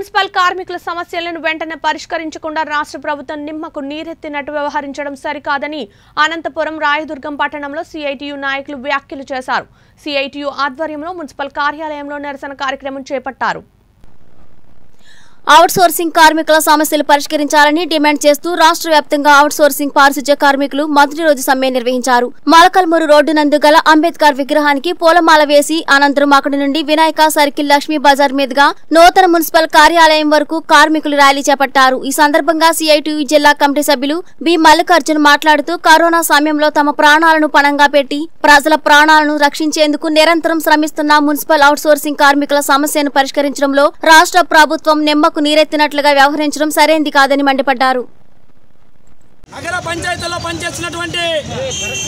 Municipal కార్మికుల సమస్యలను వెంటనే పరిష్కరించకుండా రాష్ట్ర ప్రభుత్వం నిమ్మకు నీరెత్తినట్టు వ్యవహరించడం సరికాదని అనంతపురం రాయదుర్గం పట్టణంలో సిఐటియు నాయకులు వ్యాఖ్యలు చేశారు. సిఐటియు ఆధ్వర్యంలో మున్సిపల్ కార్యాలయంలో నిరసన కార్యక్రమం చేపట్టారు. అవుట్ సోర్సింగ్ కార్మికుల సమస్యలు పరిష్కరించాలని డిమాండ్ చేస్తూ రాష్ట్ర వ్యాప్తంగా అవుట్ సోర్సింగ్ పారిశుధ్య కార్మికులు మొదటి రోజు సమ్మె నిర్వహించారు. మలకల్మురు రోడ్డు నందు గల అంబేద్కర్ విగ్రహానికి పూలమాల వేసి అనంతరం అక్కడి నుండి వినాయక సర్కిల్ లక్ష్మీ బజార్ మీదుగా నూతన మున్సిపల్ కార్యాలయం వరకు కార్మికులు ర్యాలీ చేపట్టారు. ఈ సందర్భంగా సిఐటియు జిల్లా కమిటీ సభ్యులు బి మల్లికార్జున్ మాట్లాడుతూ కరోనా సమయంలో తమ ప్రాణాలను పణంగా పెట్టి ప్రజల ప్రాణాలను రక్షించేందుకు నిరంతరం శ్రమిస్తున్న మున్సిపల్ అవుట్ సోర్సింగ్ కార్మికుల సమస్యను పరిష్కరించడంలో రాష్ట్ర ప్రభుత్వం నిమ్మకు నీరెత్తినట్లుగా వ్యవహరించడం సరైంది కాదని మండిపడ్డారు. నగర పంచాయతీలో పనిచేస్తున్నటువంటి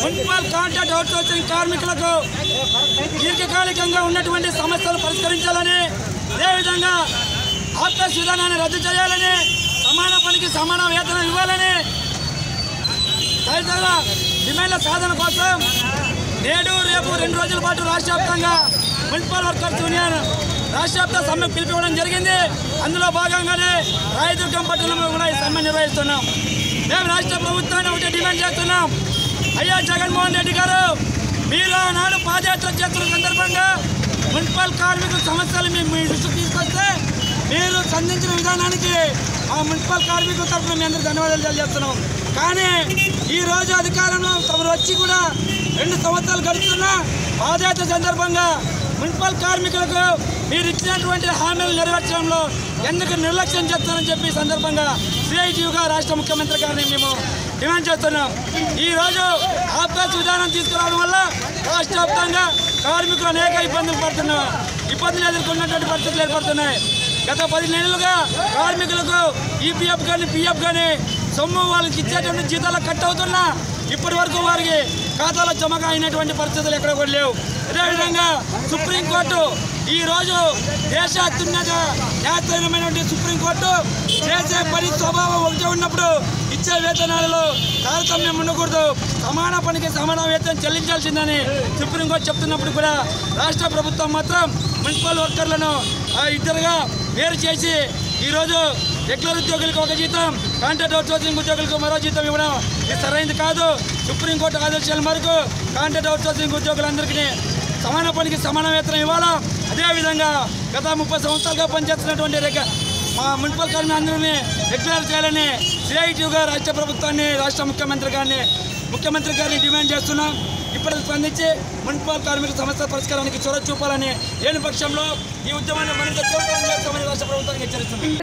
మున్సిపల్ కాంట్రాక్ట్ అవుట్సోర్సింగ్ కార్మికులకు దీర్ఘకాలికంగా ఉన్నటువంటి సమస్యలు పరిష్కరించాలని అదేవిధంగా ఆఫ్టర్స్ విధానాన్ని రద్దు చేయాలని సమాన పనికి సమాన వేతనం ఇవ్వాలని తదితర డిమాండ్ల సాధన కోసం నేడు రేపు రెండు రోజుల పాటు రాష్ట్ర వ్యాప్తంగా మున్సిపల్ వర్కర్స్ యూనియన్ రాష్ట్రవ్యాప్త సమ్మె పిలిపివ్వడం జరిగింది. అందులో భాగంగానే రాయదుర్గం పట్టణంలో కూడా ఈ సమ్మె నిర్వహిస్తున్నాం. మేము రాష్ట్ర ప్రభుత్వాన్ని ఒకటి డిమాండ్ చేస్తున్నాం. అయ్యా జగన్మోహన్ రెడ్డి గారు మీరు ఆనాడు పాదయాత్ర చేస్తున్న సందర్భంగా మున్సిపల్ కార్మికుల సమస్యలు మేము మీ దృష్టికి తీసుకొస్తే మీరు స్పందించిన విధానానికి ఆ మున్సిపల్ కార్మికుల తరఫున మీ అందరూ ధన్యవాదాలు తెలియజేస్తున్నాం. కానీ ఈ రోజు అధికారంలో తమరు వచ్చి కూడా రెండు సంవత్సరాలు గడుస్తున్నా పాదయాత్ర సందర్భంగా మున్సిపల్ కార్మికులకు మీరు ఇచ్చినటువంటి హామీలు నెరవేర్చడంలో ఎందుకు నిర్లక్ష్యం చేస్తారని చెప్పి సందర్భంగా సిఐటియుగా రాష్ట్ర ముఖ్యమంత్రి గారిని మేము డిమాండ్ చేస్తున్నాం. ఈరోజు రోజు విధానం తీసుకురావడం వల్ల రాష్ట్ర కార్మికులు అనేక ఇబ్బందులు పడుతున్నారు. ఇబ్బందులు ఎదుర్కొన్నటువంటి పరిస్థితులు ఏర్పడుతున్నాయి. గత పది నెలలుగా కార్మికులకు ఈపీఎఫ్ కానీ పిఎఫ్ కానీ సొమ్ము వాళ్ళకి ఇచ్చేటువంటి జీతాలు కట్ అవుతున్నా ఇప్పటి వరకు వారికి ఖాతాలో జమగా అయినటువంటి పరిస్థితులు ఎక్కడ కూడా లేవు. అదేవిధంగా సుప్రీంకోర్టు ఈరోజు దేశ అత్యున్నత న్యాయమైనటువంటి సుప్రీంకోర్టు చేసే పని స్వభావం ఒకటే ఉన్నప్పుడు ఇచ్చే వేతనాలలో తారతమ్యం ఉండకూడదు. సమాన పనికి సమాన వేతనం చెల్లించాల్సిందని సుప్రీంకోర్టు చెప్తున్నప్పుడు కూడా రాష్ట్ర ప్రభుత్వం మాత్రం మున్సిపల్ వర్కర్లను ఇద్దరుగా వేరు చేసి ఈరోజు రెగ్యులర్ ఉద్యోగులకు ఒక జీతం కాంట్రాక్ట్ అవుట్సోర్సింగ్ ఉద్యోగులకు మరో జీతం ఇవ్వడం ఇది సరైనది కాదు. సుప్రీంకోర్టు ఆదేశాల మేరకు కాంట్రాక్ట్ అవుట్సోర్సింగ్ ఉద్యోగులందరికీ సమాన పనికి సమాన వేతనం ఇవ్వాలా అదేవిధంగా గత ముప్పై సంవత్సరాలుగా పనిచేస్తున్నటువంటి మా మున్సిపల్ కార్మికులందరినీ రెగ్యులర్ చేయాలని సిఐటీగా రాష్ట్ర ప్రభుత్వాన్ని రాష్ట్ర ముఖ్యమంత్రి గారిని ముఖ్యమంత్రి గారిని డిమాండ్ చేస్తున్నాం. ఇప్పటికి స్పందించి మున్సిపల్ కార్మికుల సమస్య పరిష్కారానికి చొరవ చూపాలని లేని పక్షంలో ఈ ఉద్యమాన్ని మరింత తీవ్రతరం చేస్తామని రాష్ట్ర ప్రభుత్వానికి హెచ్చరిస్తున్నాం.